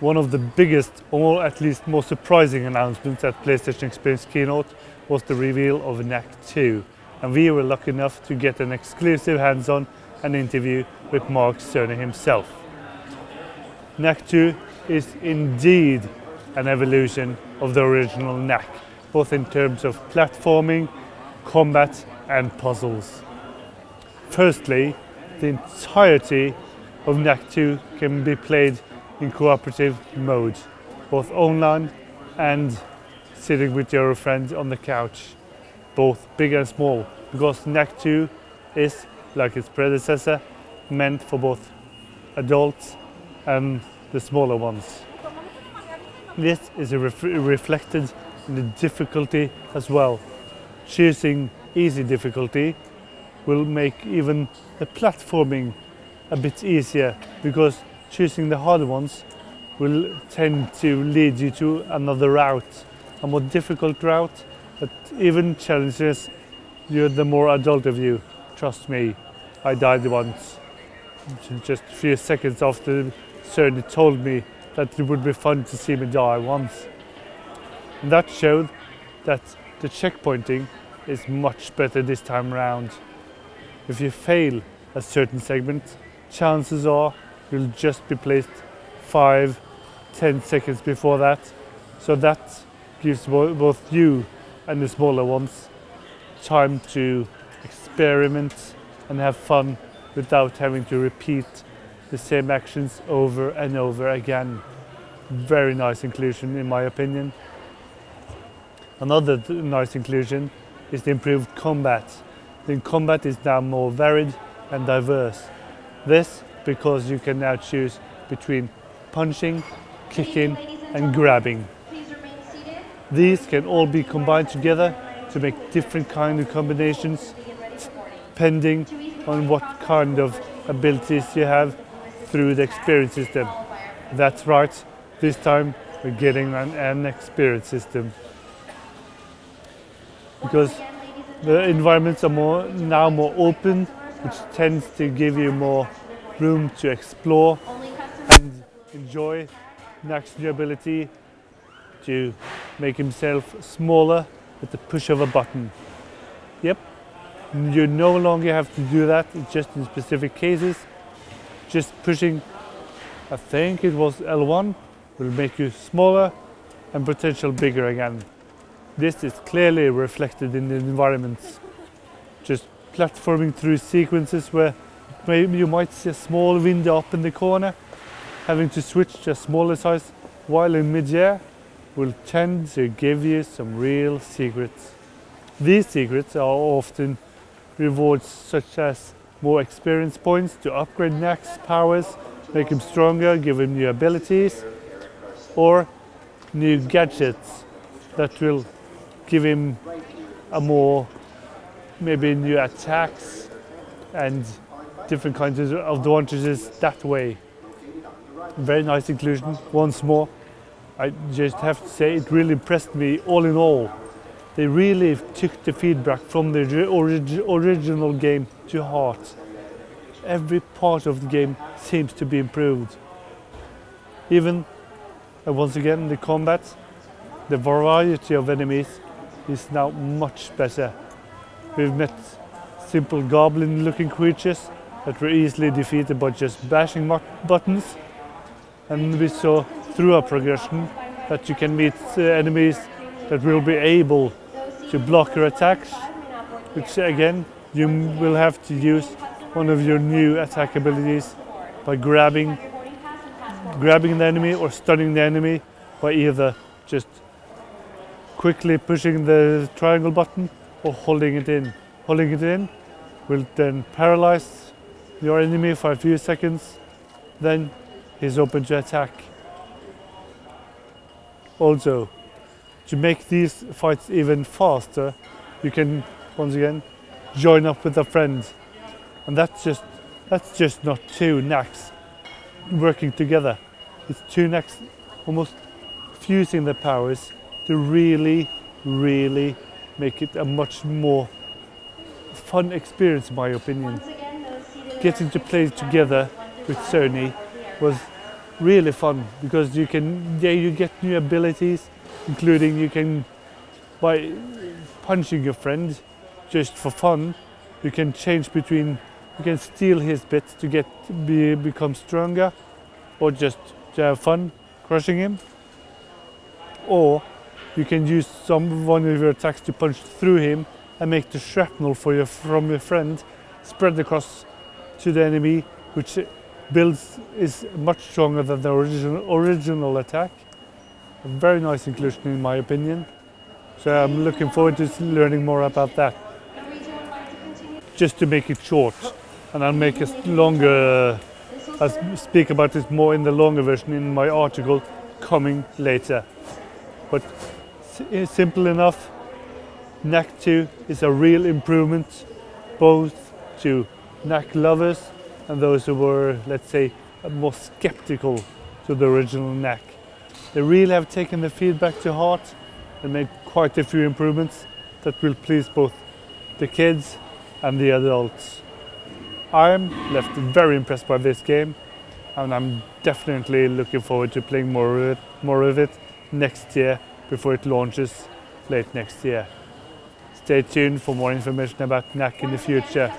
One of the biggest, or at least most surprising announcements at PlayStation Experience keynote was the reveal of Knack 2. And we were lucky enough to get an exclusive hands-on and interview with Mark Cerny himself. Knack 2 is indeed an evolution of the original Knack, both in terms of platforming, combat and puzzles. Firstly, the entirety of Knack 2 can be played in cooperative mode, both online and sitting with your friends on the couch, both big and small, because Knack 2 is, like its predecessor, meant for both adults and the smaller ones. This is ref reflected in the difficulty as well. Choosing easy difficulty will make even the platforming a bit easier because choosing the hard ones will tend to lead you to another route, a more difficult route, but even challenges you the more adult of you. Trust me, I died once. Just a few seconds after Cerny told me that it would be fun to see me die once. And that showed that the checkpointing is much better this time around. If you fail a certain segment, chances are will just be placed five, ten seconds before that. So that gives both you and the smaller ones time to experiment and have fun without having to repeat the same actions over and over again. Very nice inclusion in my opinion. Another nice inclusion is the improved combat. The combat is now more varied and diverse. This because you can now choose between punching, kicking and grabbing. These can all be combined together to make different kind of combinations depending on what kind of abilities you have through the experience system. That's right, this time we're getting an, an experience system. Because the environments are more now more open, which tends to give you more room to explore and enjoy new ability to make himself smaller with the push of a button. Yep, you no longer have to do that just in specific cases. Just pushing, I think it was L1, will make you smaller and potential bigger again. This is clearly reflected in the environments. Just platforming through sequences where Maybe you might see a small window up in the corner. Having to switch to a smaller size while in mid-air will tend to give you some real secrets. These secrets are often rewards such as more experience points to upgrade Knack's powers, make him stronger, give him new abilities, or new gadgets that will give him a more maybe new attacks and different kinds of advantages that way. Very nice inclusion once more. I just have to say it really impressed me all in all. They really took the feedback from the orig original game to heart. Every part of the game seems to be improved. Even, and once again, the combat, the variety of enemies is now much better. We've met simple goblin looking creatures that were easily defeated by just bashing buttons. And we saw through our progression that you can meet uh, enemies that will be able to block your attacks, which again, you will have to use one of your new attack abilities by grabbing, grabbing the enemy or stunning the enemy by either just quickly pushing the triangle button or holding it in. Holding it in will then paralyze your enemy for a few seconds, then he's open to attack. Also, to make these fights even faster, you can once again join up with a friend. And that's just that's just not two Knacks working together. It's two Knacks almost fusing their powers to really, really make it a much more fun experience in my opinion getting to play together with Sony was really fun because you can yeah you get new abilities including you can by punching your friend just for fun you can change between you can steal his bits to get be, become stronger or just to have fun crushing him. Or you can use some one of your attacks to punch through him and make the shrapnel for your from your friend spread across to the enemy which builds is much stronger than the original original attack. A very nice inclusion in my opinion. So I'm looking forward to learning more about that. Just to make it short and I'll make it longer I'll speak about this more in the longer version in my article coming later. But simple enough. Knack 2 is a real improvement both to Knack lovers and those who were, let's say, more skeptical to the original Knack. They really have taken the feedback to heart and made quite a few improvements that will please both the kids and the adults. I am left very impressed by this game and I'm definitely looking forward to playing more of it, more of it next year before it launches late next year. Stay tuned for more information about Knack in the future.